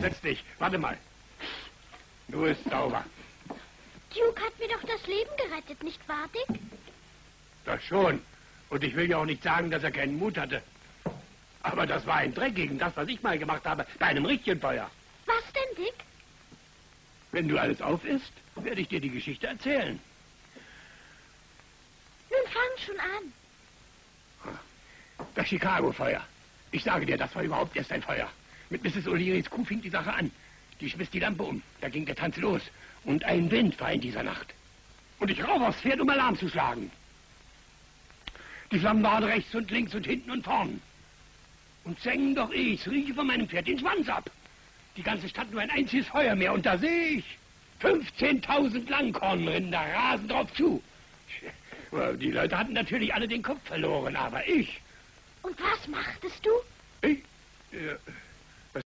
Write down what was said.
setz dich. Warte mal. Du bist sauber. Duke hat mir doch das Leben gerettet, nicht wahr, Dick? Das schon. Und ich will ja auch nicht sagen, dass er keinen Mut hatte. Aber das war ein Dreck gegen das, was ich mal gemacht habe, bei einem richtigen Feuer. Was denn, Dick? Wenn du alles auf isst, werde ich dir die Geschichte erzählen. Nun fang schon an. Das Chicago-Feuer. Ich sage dir, das war überhaupt erst ein Feuer. Mit Mrs. O'Learys Kuh fing die Sache an. Die schmiss die Lampe um. Da ging der Tanz los. Und ein Wind war in dieser Nacht. Und ich rauf aufs Pferd, um Alarm zu schlagen. Die Flammen waren rechts und links und hinten und vorn. Und zängen doch ich, rieche von meinem Pferd den Schwanz ab. Die ganze Stadt nur ein einziges Feuermeer. Und da sehe ich 15.000 Langkornrinder rasen drauf zu. Die Leute hatten natürlich alle den Kopf verloren, aber ich... Und was machtest du? Ich... Äh,